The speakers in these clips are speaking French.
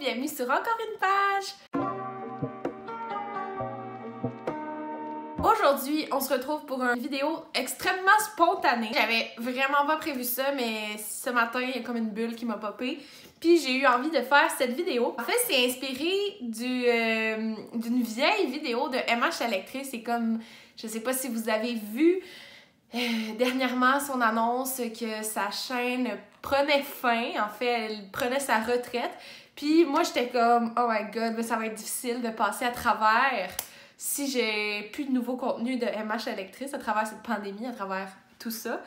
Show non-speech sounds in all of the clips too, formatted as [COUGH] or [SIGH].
bienvenue sur encore une page! Aujourd'hui, on se retrouve pour une vidéo extrêmement spontanée. J'avais vraiment pas prévu ça, mais ce matin, il y a comme une bulle qui m'a popé. Puis j'ai eu envie de faire cette vidéo. En fait, c'est inspiré euh, d'une vieille vidéo de MH Electric. C'est comme, je sais pas si vous avez vu euh, dernièrement son annonce que sa chaîne prenait fin. En fait, elle prenait sa retraite. Puis moi, j'étais comme, oh my god, mais ça va être difficile de passer à travers si j'ai plus de nouveaux contenus de MH Electrice à travers cette pandémie, à travers tout ça.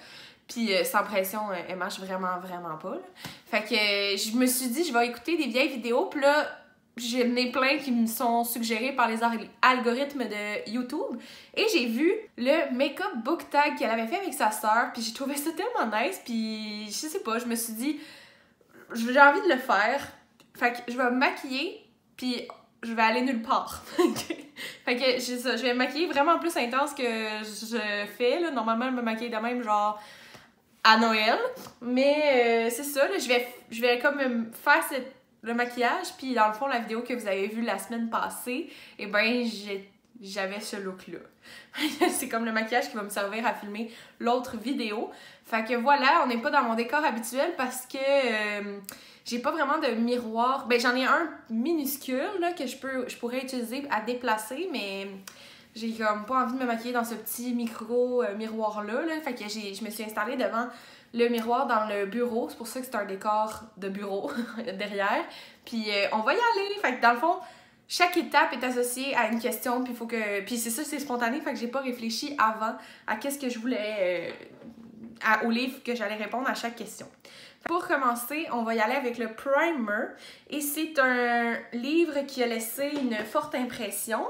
Puis euh, sans pression, euh, MH vraiment, vraiment pas. Là. Fait que euh, je me suis dit, je vais écouter des vieilles vidéos. Puis là, j'en ai plein qui me sont suggérés par les algorithmes de YouTube. Et j'ai vu le make-up book tag qu'elle avait fait avec sa sœur. Puis j'ai trouvé ça tellement nice. Puis je sais pas, je me suis dit, j'ai envie de le faire. Fait que je vais me maquiller. Puis je vais aller nulle part. [LAUGHS] fait que j'ai ça, je vais me maquiller vraiment plus intense que je fais. Là. Normalement, je me maquille de même, genre à Noël. Mais euh, c'est ça, là, je vais, je vais comme faire le maquillage. Puis dans le fond, la vidéo que vous avez vue la semaine passée, et eh ben j'avais ce look-là. [LAUGHS] c'est comme le maquillage qui va me servir à filmer l'autre vidéo. Fait que voilà, on n'est pas dans mon décor habituel parce que euh, j'ai pas vraiment de miroir. Ben j'en ai un minuscule là, que je peux je pourrais utiliser à déplacer, mais j'ai comme pas envie de me maquiller dans ce petit micro euh, miroir là, là. Fait que je me suis installée devant le miroir dans le bureau. C'est pour ça que c'est un décor de bureau [LAUGHS] derrière. Puis euh, on va y aller. Fait que dans le fond, chaque étape est associée à une question, puis faut que puis c'est ça c'est spontané, fait que j'ai pas réfléchi avant à qu'est-ce que je voulais euh, au livre que j'allais répondre à chaque question. Pour commencer, on va y aller avec le primer et c'est un livre qui a laissé une forte impression.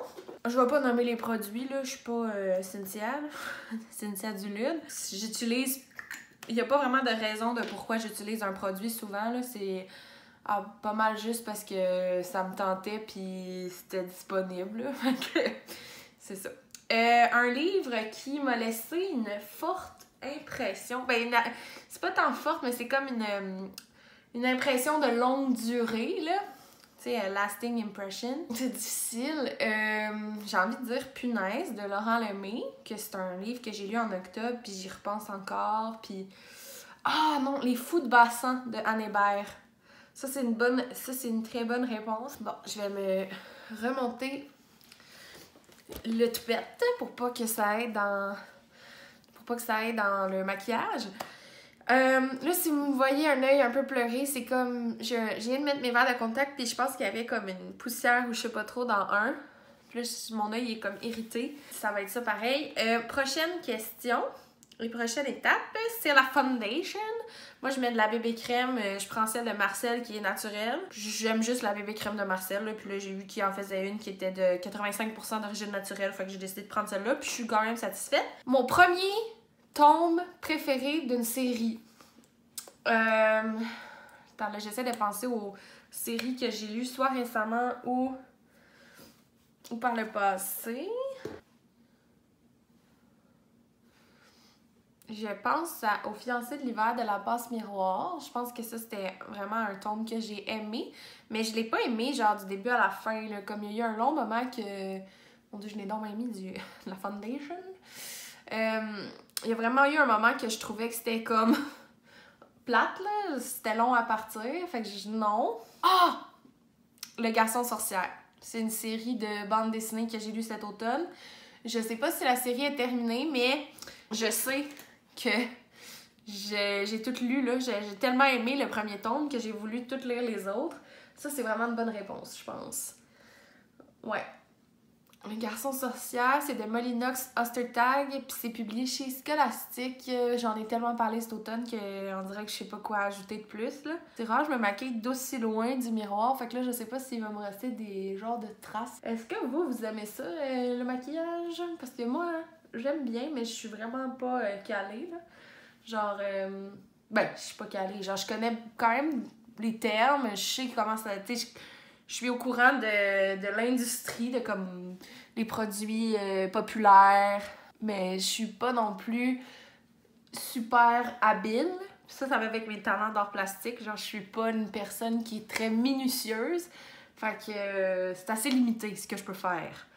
Je vais pas nommer les produits là, je suis pas euh, Cynthia, [LAUGHS] Cynthia Dulude. J'utilise il n'y a pas vraiment de raison de pourquoi j'utilise un produit souvent là, c'est ah, pas mal juste parce que ça me tentait puis c'était disponible. [LAUGHS] c'est ça. Euh, un livre qui m'a laissé une forte impression. Ben, c'est pas tant forte, mais c'est comme une, euh, impression de longue durée, là. Tu sais, lasting impression. [LAUGHS] C'est difficile. Euh, j'ai envie de dire Punaise de Laurent Lemay, que c'est un livre que j'ai lu en octobre, puis j'y repense encore. Puis. Ah non, Les Fous de bassin de Anne Hébert. Ça, c'est une bonne. Ça, c'est une très bonne réponse. Bon, je vais me remonter le toupette pour pas que ça aille dans. Pour pas que ça aille dans le maquillage. Euh, là, si vous me voyez un œil un peu pleuré, c'est comme. Je, viens de mettre mes verres de contact, puis je pense qu'il y avait comme une poussière ou je sais pas trop dans un. Là, mon œil est comme irrité. Ça va être ça pareil. Euh, prochaine question. Les prochaines étapes, c'est la foundation. Moi, je mets de la bébé crème. Euh, je prends celle de Marcel qui est naturelle. J'aime juste la bébé crème de Marcel. Là, puis là, j'ai vu qu'il en faisait une qui était de 85% d'origine naturelle. Fait que j'ai décidé de prendre celle-là. Puis je suis quand même satisfaite. Mon premier tombe préféré d'une série. Euh... J'essaie de penser aux séries que j'ai lues soit récemment ou, ou par le passé. Je pense au fiancé de l'hiver de la passe miroir. Je pense que ça, c'était vraiment un tome que j'ai aimé. Mais je l'ai pas aimé, genre, du début à la fin. Là, comme il y a eu un long moment que. Mon dieu, je n'ai donc mis du... [LAUGHS] la foundation. Euh, il y a vraiment eu un moment que je trouvais que c'était comme. [LAUGHS] plate, là. C'était long à partir. Fait que je. Non. Ah! Le garçon sorcière. C'est une série de bandes dessinées que j'ai lu cet automne. Je sais pas si la série est terminée, mais je sais que j'ai tout lu, là. J'ai tellement aimé le premier tome que j'ai voulu tout lire les autres. Ça, c'est vraiment une bonne réponse, je pense. Ouais. Le garçon sorcière, c'est de Molinox Ostertag, puis c'est publié chez Scholastic. J'en ai tellement parlé cet automne qu'on dirait que je sais pas quoi ajouter de plus. là. C'est rare, je me maquille d'aussi loin du miroir, fait que là, je sais pas s'il va me rester des genres de traces. Est-ce que vous, vous aimez ça, euh, le maquillage? Parce que moi, j'aime bien, mais je suis vraiment pas euh, calée, là. Genre, euh, ben, je suis pas calée. Genre, je connais quand même les termes, je sais comment ça... Tu je suis au courant de, de l'industrie, de comme les produits euh, populaires, mais je suis pas non plus super habile. Ça, ça va avec mes talents d'art plastique. Genre, je suis pas une personne qui est très minutieuse. Fait que c'est assez limité ce que je peux faire.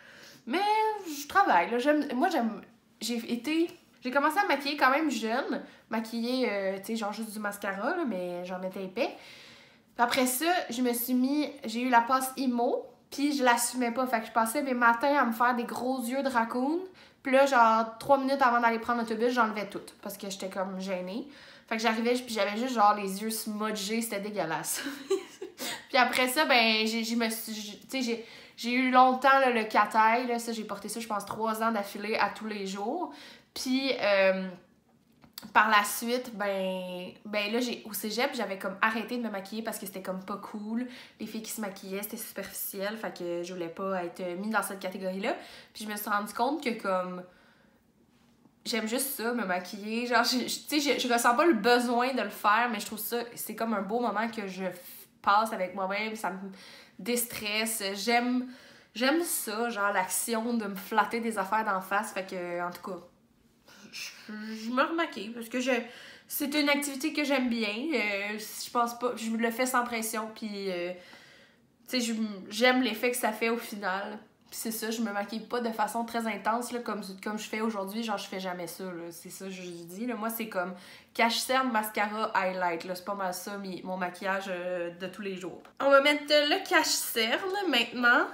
Mais je travaille, là. Moi, j'aime. J'ai été. J'ai commencé à maquiller quand même jeune. Maquiller, euh, tu sais, genre juste du mascara, là, mais j'en étais épais. Puis après ça, je me suis mis. J'ai eu la passe IMO, puis je l'assumais pas. Fait que je passais mes matins à me faire des gros yeux de raccoon. Puis là, genre, trois minutes avant d'aller prendre l'autobus, j'enlevais tout. Parce que j'étais comme gênée. Fait que j'arrivais, puis j'avais juste genre les yeux smudgés, c'était dégueulasse. [LAUGHS] puis après ça, ben, j'ai, me suis. Tu sais, j'ai, eu longtemps le cataille, là, ça, j'ai porté ça, je pense, trois ans d'affilée à tous les jours. Puis. Euh, par la suite, ben, ben là, j'ai, au cégep, j'avais comme arrêté de me maquiller parce que c'était comme pas cool. Les filles qui se maquillaient, c'était superficiel, fait que je voulais pas être mise dans cette catégorie-là. Puis je me suis rendu compte que comme j'aime juste ça, me maquiller. Genre, tu sais, je, je, ressens pas le besoin de le faire, mais je trouve ça, c'est comme un beau moment que je passe avec moi-même. Ça me déstresse. J'aime, j'aime ça, genre l'action de me flatter des affaires d'en face. Fait que, en tout cas, je, me remaquille parce que je, c'est une activité que j'aime bien. Euh, je pense pas, je le fais sans pression, puis euh, tu sais, j'aime l'effet que ça fait au final. C'est ça, je me maquille pas de façon très intense là, comme, je fais aujourd'hui, genre je fais jamais ça. C'est ça je dis. Là. Moi, c'est comme cache-cerne, mascara, highlight. C'est pas mal ça, mon maquillage euh, de tous les jours. On va mettre le cache-cerne maintenant.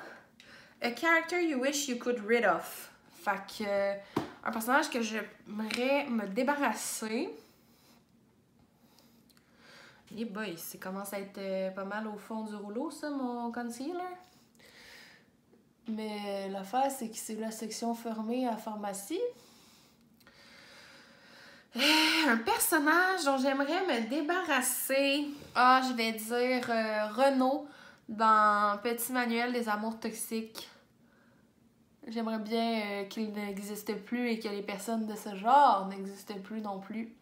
A character you wish you could rid of. Fait que un personnage que j'aimerais me débarrasser. Et boy, ça commence à être euh, pas mal au fond du rouleau, ça, mon concealer. Mais l'affaire, c'est que c'est la section fermée à pharmacie. Euh, un personnage dont j'aimerais me débarrasser. Ah, je vais dire euh, Renaud dans Petit Manuel des Amours Toxiques. J'aimerais bien euh, qu'il n'existe plus et que les personnes de ce genre n'existent plus non plus.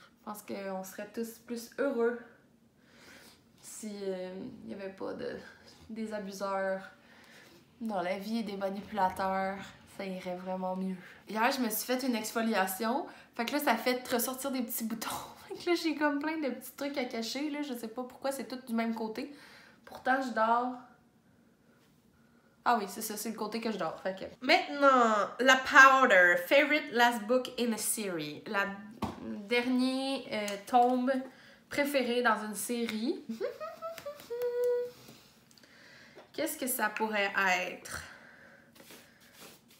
Je pense qu'on serait tous plus heureux s'il euh, n'y avait pas de, des abuseurs dans la vie des manipulateurs. Ça irait vraiment mieux. Hier, je me suis fait une exfoliation. Fait que là, ça fait ressortir des petits boutons. [LAUGHS] Fait que là, j'ai comme plein de petits trucs à cacher. Là, je sais pas pourquoi, c'est tout du même côté. Pourtant, je dors ah oui, c'est ça, c'est le côté que je dors. Fait Maintenant, la powder. Favorite last book in a series. La dernier euh, tombe préféré dans une série. [LAUGHS] Qu'est-ce que ça pourrait être?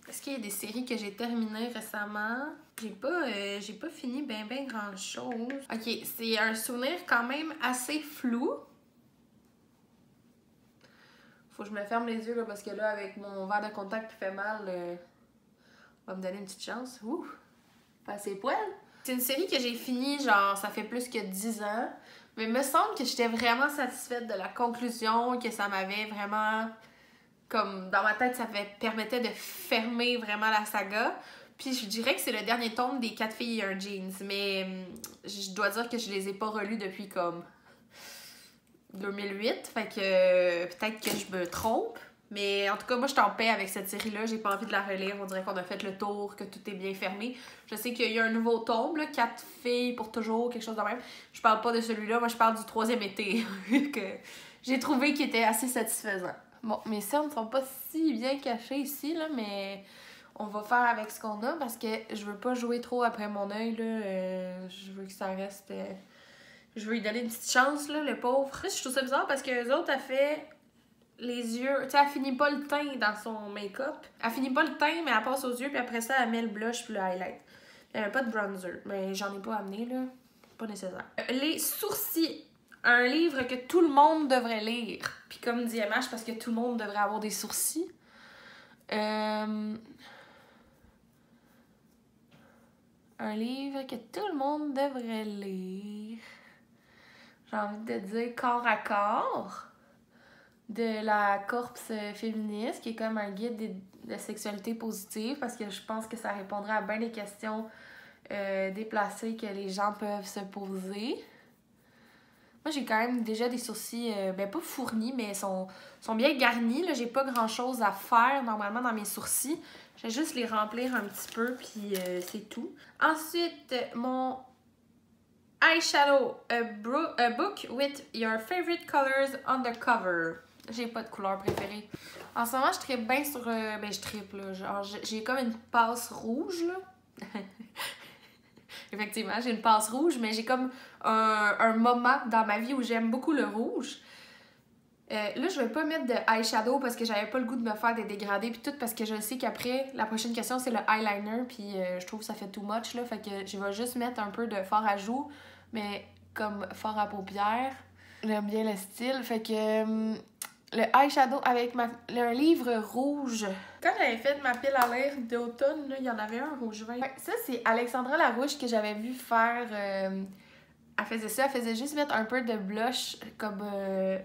Est-ce qu'il y a des séries que j'ai terminées récemment? J'ai pas, euh, j'ai pas fini ben ben grand chose. Ok, c'est un souvenir quand même assez flou. Faut que je me ferme les yeux là, parce que là, avec mon verre de contact qui fait mal, euh, on va me donner une petite chance. Ouh! Pas ses poils. C'est une série que j'ai finie, genre, ça fait plus que 10 ans. Mais il me semble que j'étais vraiment satisfaite de la conclusion, que ça m'avait vraiment. Comme dans ma tête, ça permettait de fermer vraiment la saga. Puis je dirais que c'est le dernier tome des quatre filles et un jeans. Mais hum, je dois dire que je les ai pas relus depuis comme 2008. Fait que peut-être que je me trompe. Mais en tout cas, moi, je suis en paix avec cette série-là. J'ai pas envie de la relire. On dirait qu'on a fait le tour, que tout est bien fermé. Je sais qu'il y a un nouveau tome, là, Quatre filles pour toujours, quelque chose de même. Je parle pas de celui-là. Moi, je parle du troisième été, [LAUGHS] que j'ai trouvé qu'il était assez satisfaisant. Bon, mes cernes sont pas si bien cachées ici, là, mais on va faire avec ce qu'on a parce que je veux pas jouer trop après mon œil, là. Euh, je veux que ça reste... Euh, je veux lui donner une petite chance, là, le pauvre. Je trouve ça bizarre parce que les autres, elle fait les yeux. Tu sais, elle finit pas le teint dans son make-up. Elle finit pas le teint, mais elle passe aux yeux, puis après ça, elle met le blush puis le highlight. Elle a pas de bronzer, mais j'en ai pas amené, là. Pas nécessaire. Les sourcils. Un livre que tout le monde devrait lire. Puis comme dit MH, parce que tout le monde devrait avoir des sourcils. Euh... Un livre que tout le monde devrait lire j'ai envie de dire corps à corps de la corpse féministe, qui est comme un guide de, sexualité positive, parce que je pense que ça répondrait à bien des questions euh, déplacées que les gens peuvent se poser. Moi, j'ai quand même déjà des sourcils, euh, ben pas fournis, mais sont, sont bien garnis. Là, j'ai pas grand chose à faire normalement dans mes sourcils. Je vais juste les remplir un petit peu, puis euh, c'est tout. Ensuite, mon eyeshadow, a, a book with your favorite colors on the. J'ai pas de couleur préférée. En ce moment, je tripe bien sur. euh, ben, je tripe, là. J'ai- comme une passe rouge, là. [LAUGHS] Effectivement, j'ai une passe rouge, mais j'ai comme un, un moment dans ma vie où j'aime beaucoup le rouge. Euh, là, je vais pas mettre de eyeshadow parce que j'avais pas le goût de me faire des dégradés puis tout parce que je sais qu'après, la prochaine question, c'est le eyeliner puis euh, je trouve que ça fait too much, là. Fait que je vais juste mettre un peu de fard à joues, mais comme fard à paupières. J'aime bien le style, fait que... le eyeshadow avec ma, le- un livre rouge. Quand j'avais fait ma pile à lire d'automne, là, il y en avait un rouge vin. Ouais, ça, c'est Alexandra Larouche que j'avais vu faire. euh, elle faisait ça, elle faisait juste mettre un peu de blush comme, euh,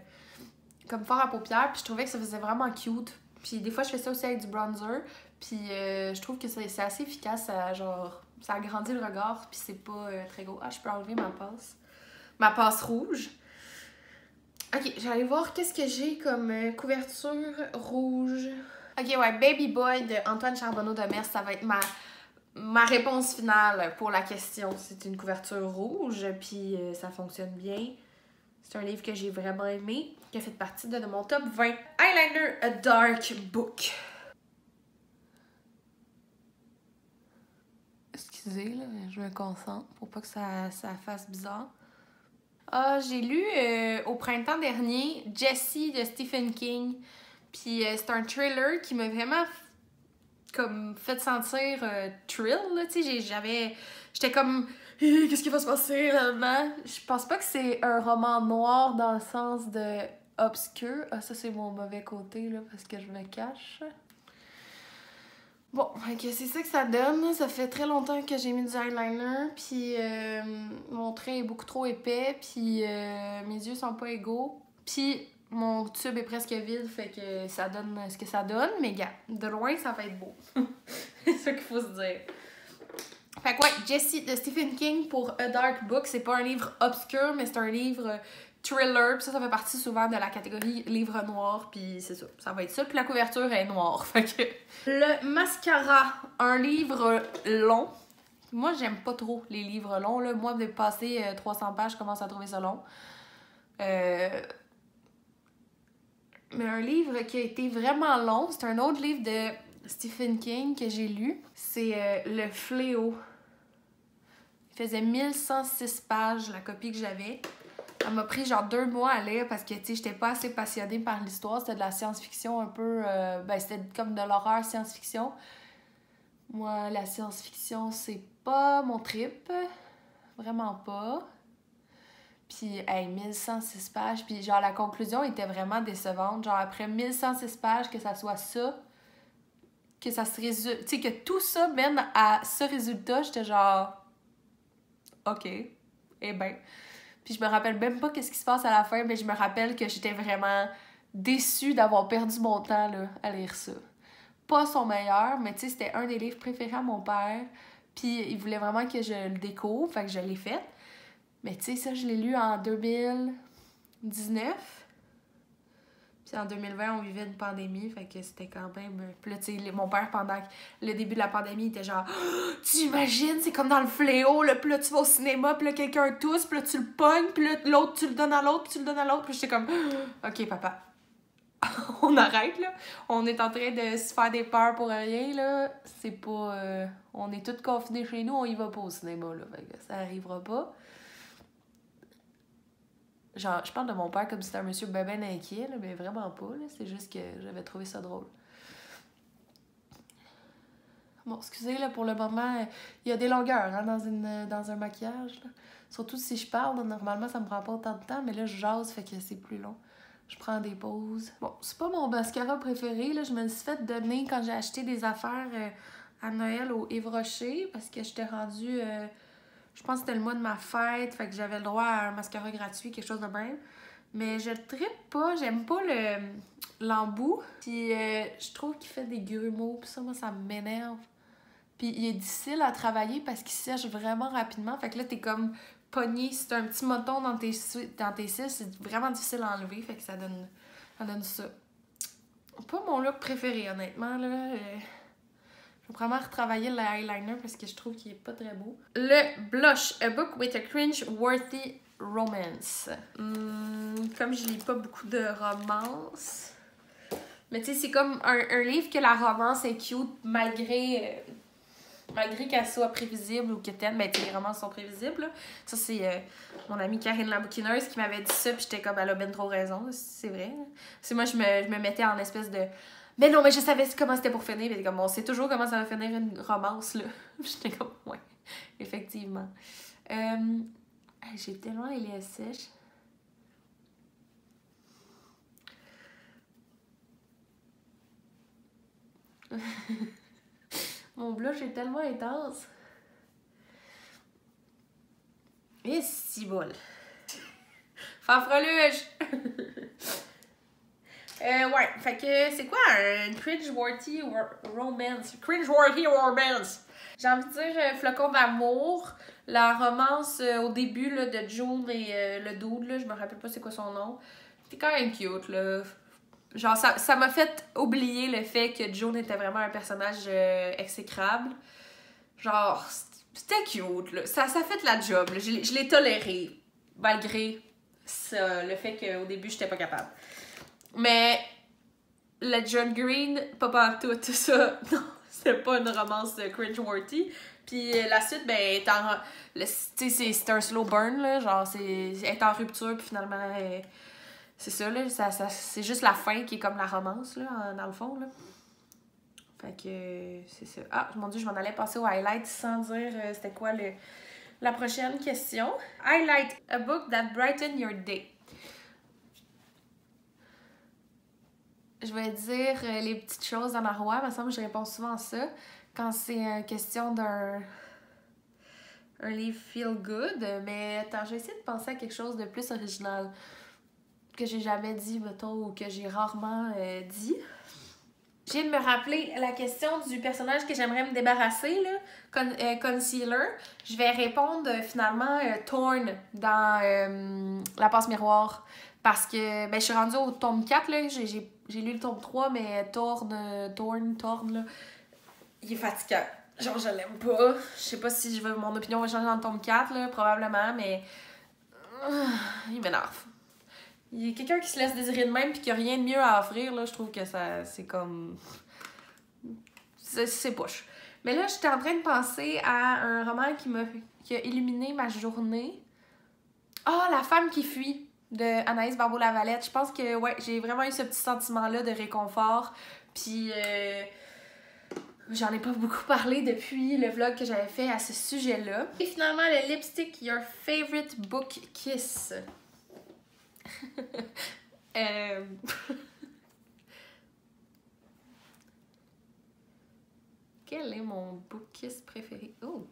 comme fard à paupières, puis je trouvais que ça faisait vraiment cute. Puis des fois, je fais ça aussi avec du bronzer, puis euh, je trouve que c'est c'est assez efficace, ça, genre, ça agrandit le regard, puis c'est pas euh, très gros. Ah, je peux enlever ma passe. Ma passe rouge. Ok, j'allais voir qu'est-ce que j'ai comme euh, couverture rouge. Ok, ouais, Baby Boy de Antoine Charbonneau de Metz, ça va être ma, ma réponse finale pour la question. C'est une couverture rouge, puis euh, ça fonctionne bien. C'est un livre que j'ai vraiment aimé, qui a fait partie de, de mon top 20. Eyeliner A Dark Book. Excusez, là, je me concentre pour pas que ça, ça fasse bizarre. Ah, j'ai lu euh, au printemps dernier Jessie de Stephen King. Puis euh, c'est un thriller qui m'a vraiment comme fait sentir euh, thrill tu sais, j'avais j'étais comme qu'est-ce qui va se passer là-dedans Je pense pas que c'est un roman noir dans le sens de obscur. Ah ça c'est mon mauvais côté là parce que je me cache. Bon, ok, c'est ça que ça donne. Ça fait très longtemps que j'ai mis du eyeliner, puis euh, mon trait est beaucoup trop épais, puis euh, mes yeux sont pas égaux, puis mon tube est presque vide, fait que ça donne ce que ça donne, mais gars, de loin, ça va être beau. [LAUGHS] c'est ça qu'il faut se dire. Fait que ouais, Jessie de Stephen King pour A Dark Book, c'est pas un livre obscur, mais c'est un livre euh, thriller, puis ça, ça fait partie souvent de la catégorie livre noir, puis c'est ça, ça va être ça, puis la couverture est noire, [LAUGHS] fait que... Le mascara, un livre long. Moi, j'aime pas trop les livres longs, là. Moi, de passer euh, 300 pages, je commence à trouver ça long. Euh... Mais un livre qui a été vraiment long, c'est un autre livre de Stephen King que j'ai lu. C'est euh, Le Fléau. Il faisait 1106 pages, la copie que j'avais. Ça m'a pris genre deux mois à lire parce que, tu sais, j'étais pas assez passionnée par l'histoire. C'était de la science-fiction un peu... euh, ben, c'était comme de l'horreur science-fiction. Moi, la science-fiction, c'est pas mon trip. Vraiment pas. Puis, hey, 1106 pages. Puis, genre, la conclusion était vraiment décevante. Genre, après 1106 pages, que ça soit ça, que ça se résulte. Tu sais, que tout ça mène à ce résultat, j'étais genre. OK. Eh ben. Puis, je me rappelle même pas qu'est-ce qui se passe à la fin, mais je me rappelle que j'étais vraiment déçue d'avoir perdu mon temps, là, à lire ça. Pas son meilleur, mais tu sais, c'était un des livres préférés à mon père. Puis, il voulait vraiment que je le découvre, fait que je l'ai fait. Mais tu sais, ça, je l'ai lu en 2019. Puis en 2020, on vivait une pandémie, fait que c'était quand même... Puis là, tu sais, mon père, pendant le début de la pandémie, il était genre « Tu imagines, c'est comme dans le fléau, là, puis là, tu vas au cinéma, puis là, quelqu'un tousse, puis là, tu le pognes, puis là, l'autre, tu le donnes à l'autre, puis tu le donnes à l'autre. » Puis j'étais comme « Ok, papa, [LAUGHS] on arrête, là. On est en train de se faire des peurs pour rien, là. C'est pas... euh, on est tous confinés chez nous, on y va pas au cinéma, là. Ça arrivera pas. » Genre, je parle de mon père comme si c'était un monsieur ben ben inquiet, là, mais vraiment pas. C'est juste que j'avais trouvé ça drôle. Bon, excusez, là, pour le moment, il y a des longueurs, hein, dans, une, dans un maquillage, là. Surtout si je parle, normalement, ça me prend pas autant de temps, mais là, je jase, fait que c'est plus long. Je prends des pauses. Bon, c'est pas mon mascara préféré, là. Je me suis fait donner quand j'ai acheté des affaires euh, à Noël au Yves Rocher, parce que j'étais rendue... euh, je pense que c'était le mois de ma fête, fait que j'avais le droit à un mascara gratuit, quelque chose de même. Mais je trippe pas, j'aime pas le l'embout. Puis euh, je trouve qu'il fait des grumeaux, puis ça, moi, ça m'énerve. Puis il est difficile à travailler parce qu'il sèche vraiment rapidement. Fait que là, t'es comme pogné. Si t'as un petit moton dans tes, dans tes cils, c'est vraiment difficile à enlever. Fait que ça donne ça. Donne ça. Pas mon look préféré, honnêtement, là. Euh, je vraiment retravailler le eyeliner parce que je trouve qu'il est pas très beau. Le blush, A Book with a Cringe-Worthy Romance. Hmm, comme je lis pas beaucoup de romance. Mais tu sais, c'est comme un, livre que la romance est cute malgré. Malgré qu'elle soit prévisible ou que t'aimes, ben les romances sont prévisibles. Ça, c'est euh, mon amie Karine la bouquineuse qui m'avait dit ça, puis j'étais comme, elle a bien trop raison, c'est vrai. C'est moi, je me, je me mettais en espèce de. Mais non, mais je savais comment c'était pour finir. Comme, on sait toujours comment ça va finir une romance, là. [LAUGHS] J'étais comme, ouais, effectivement. Euh, J'ai tellement les sèche. [LAUGHS] Mon blush est tellement intense. Et si bol. [LAUGHS] Fanfreluche! Euh, ouais, fait que c'est quoi un cringe-worthy romance? Cringe-worthy romance! J'ai envie de dire euh, Flocon d'amour, la romance euh, au début là, de June et le dude, là, je me rappelle pas c'est quoi son nom. C'était quand même cute, là. Genre, ça m'a fait oublier le fait que June était vraiment un personnage exécrable. Genre, c'était cute, là. Ça, ça fait de la job, là. Je, l'ai toléré, malgré ça, le fait qu'au début, j'étais pas capable. Mais le John Green, pas tout, tout ça, [LAUGHS] non, c'est pas une romance cringe-worthy. Puis la suite, ben, c'est un slow burn, là, genre, c'est est en rupture, puis finalement, c'est ça, là, ça, ça c'est juste la fin qui est comme la romance, là, dans le fond, là. Fait que, c'est ça. Ah, mon dieu, je m'en allais passer au highlight sans dire euh, c'était quoi le, la prochaine question. Highlight, a book that brightened your day. Je vais dire euh, les petites choses dans ma roi, il me je réponds souvent à ça quand c'est euh, question d'un un livre feel good, mais attends, je vais essayer de penser à quelque chose de plus original que j'ai jamais dit, mettons, ou que j'ai rarement euh, dit. Je viens de me rappeler la question du personnage que j'aimerais me débarrasser, là, euh, Concealer. Je vais répondre finalement Torn dans La passe miroir. Parce que ben, je suis rendue au tome 4, là. J'ai lu le tome 3, mais Torn, Torn, Torn, là il est fatigant. Genre, je l'aime pas. Je sais pas si je veux, mon opinion va changer dans le tome 4, là, probablement, mais. Euh, il m'énerve. Il y a quelqu'un qui se laisse désirer de même puis qui a rien de mieux à offrir, là, je trouve que ça. C'est comme. C'est poche. Mais là, j'étais en train de penser à un roman qui m'a qui a illuminé ma journée. Ah, La femme qui fuit de Anaïs Barbeau-Lavalette. Je pense que, ouais, j'ai vraiment eu ce petit sentiment-là de réconfort. Puis. Euh, J'en ai pas beaucoup parlé depuis le vlog que j'avais fait à ce sujet-là. Et finalement, le lipstick Your Favorite Book Kiss. [LAUGHS] euh... [LAUGHS] Quel est mon book kiss préféré? Oh!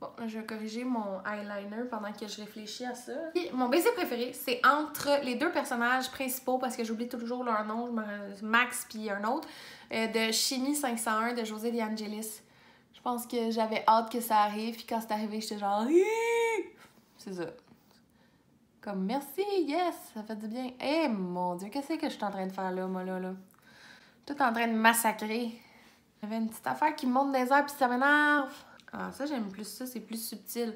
Bon, je vais corriger mon eyeliner pendant que je réfléchis à ça. mon baiser préféré, c'est entre les deux personnages principaux, parce que j'oublie toujours leur nom, Max puis un autre, euh, de Chimie 501 de José De Angelis. Je pense que j'avais hâte que ça arrive, puis quand c'est arrivé, j'étais genre... C'est ça. Comme merci, yes, ça fait du bien. Eh mon dieu, qu'est-ce que je suis en train de faire là, moi là, là? Tout en train de massacrer. J'avais une petite affaire qui monte des airs puis ça m'énerve. Ah, ça, j'aime plus ça, c'est plus subtil.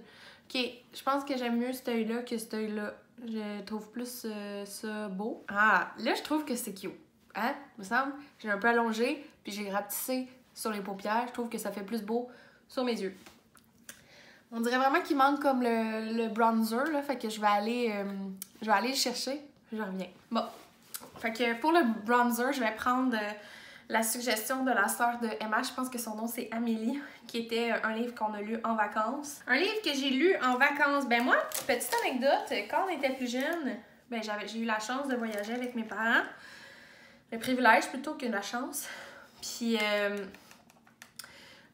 Ok, je pense que j'aime mieux cet œil-là que cet œil-là. Je trouve plus euh, ça beau. Ah, là, je trouve que c'est cute. Hein, me semble? J'ai un peu allongé, puis j'ai rapetissé sur les paupières. Je trouve que ça fait plus beau sur mes yeux. On dirait vraiment qu'il manque comme le, le, bronzer, là. Fait que je vais aller, euh, je vais aller le chercher, je reviens. Bon. Fait que pour le bronzer, je vais prendre... Euh, la suggestion de la sœur de Emma, je pense que son nom c'est Amélie, qui était un livre qu'on a lu en vacances. Un livre que j'ai lu en vacances. Ben moi, petite anecdote, quand on était plus jeune, ben j'avais j'ai eu la chance de voyager avec mes parents. Le privilège plutôt que la chance. Puis euh,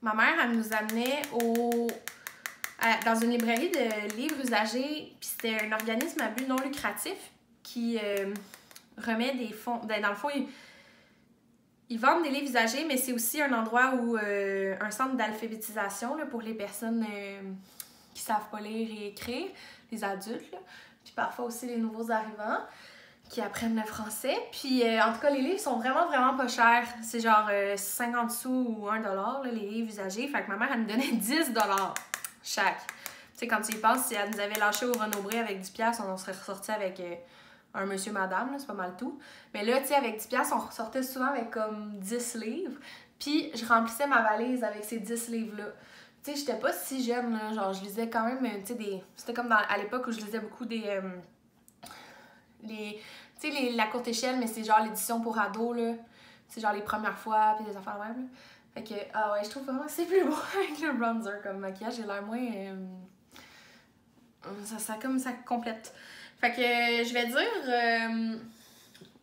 ma mère, elle nous amenait au dans une librairie de livres usagés, puis c'était un organisme à but non lucratif qui euh, remet des fonds. Ben, dans le fond, ils vendent des livres usagés, mais c'est aussi un endroit où euh, un centre d'alphabétisation pour les personnes euh, qui savent pas lire et écrire, les adultes, puis parfois aussi les nouveaux arrivants. qui apprennent le français. Puis euh, en tout cas, les livres sont vraiment, vraiment pas chers. C'est genre 50 sous ou 1 dollar, les livres usagés. Fait que ma mère, elle me donnait [LAUGHS] 10 dollars chaque. Tu sais, quand tu y penses, si elle nous avait lâché au Renaud-Bré avec 10 pièces, on serait ressorti avec un monsieur, madame, c'est pas mal tout. Mais là, tu sais, avec 10 pièces, on ressortait souvent avec comme 10 livres. Puis je remplissais ma valise avec ces 10 livres-là. Tu sais, j'étais pas si jeune, là. Genre, je lisais quand même, tu sais, des... C'était comme à l'époque où je lisais beaucoup des... Euh, les... Tu sais, la courte échelle, mais c'est genre l'édition pour ados, là. C'est genre les premières fois, puis des affaires même, Fait que, ah ouais, je trouve vraiment que c'est plus beau [LAUGHS] avec le bronzer comme maquillage. J'ai l'air moins... Euh, ça, ça, comme ça complète. Fait que je vais dire euh,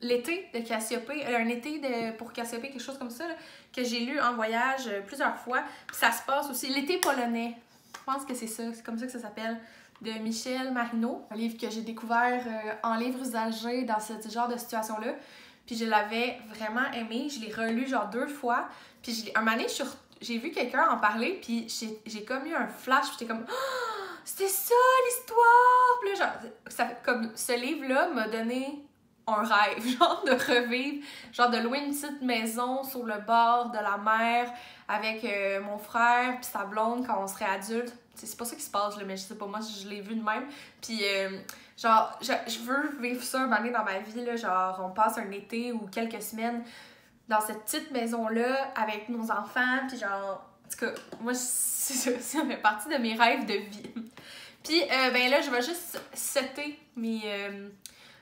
l'été de Cassiopée, euh, un été de, pour Cassiopée, quelque chose comme ça, que j'ai lu en voyage euh, plusieurs fois. Puis ça se passe aussi, l'été polonais. Je pense que c'est ça, c'est comme ça que ça s'appelle de Michel Marino, un livre que j'ai découvert en livre usagé dans ce genre de situation-là. Puis je l'avais vraiment aimé, je l'ai relu genre deux fois. Puis un moment j'ai vu quelqu'un en parler, puis j'ai comme eu un flash, j'étais comme [GASPS] c'était ça l'histoire! Genre, ça, comme ce livre-là m'a donné un rêve, [LAUGHS] genre de revivre, genre de louer une petite maison sur le bord de la mer avec euh, mon frère puis sa blonde quand on serait adulte. C'est pas ça qui se passe, mais je sais pas, moi je l'ai vu de même. Puis euh, genre, je, je, veux vivre ça un moment dans ma vie, là, genre on passe un été ou quelques semaines dans cette petite maison-là avec nos enfants, puis genre en tout cas, moi, [LAUGHS] ça fait partie de mes rêves de vie. Puis, euh, ben là, je vais juste setter euh,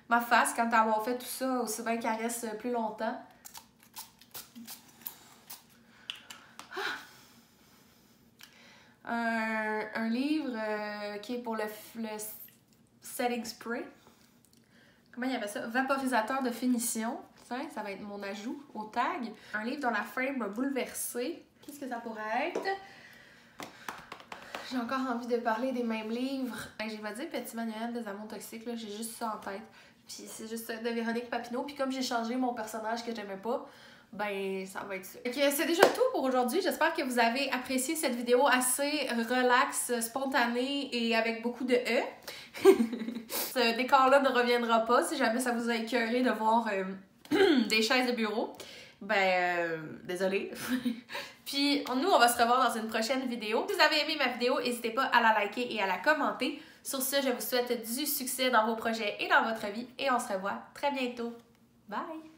ma face quand avoir fait tout ça, aussi bien qu'elle reste plus longtemps. Un, un, livre euh, qui est pour le, le setting spray. Comment il y avait ça? Vaporisateur de finition. Ça, ça va être mon ajout au tag. Un livre dont la frame m'a bouleversée. Qu'est-ce que ça pourrait être? J'ai encore envie de parler des mêmes livres. Ben, j'ai pas dit Petit Manuel des amours toxiques, j'ai juste ça en tête. Puis c'est juste de Véronique Papineau. Puis comme j'ai changé mon personnage que j'aimais pas, ben ça va être ça. Ok, c'est déjà tout pour aujourd'hui. J'espère que vous avez apprécié cette vidéo assez relax, spontanée et avec beaucoup de E. [LAUGHS] Ce décor-là ne reviendra pas si jamais ça vous a écœuré de voir euh, [CLEARS THROAT] des chaises de bureau. Ben, euh, désolé. [LAUGHS] Puis nous, on va se revoir dans une prochaine vidéo. Si vous avez aimé ma vidéo, n'hésitez pas à la liker et à la commenter. Sur ce, je vous souhaite du succès dans vos projets et dans votre vie et on se revoit très bientôt. Bye!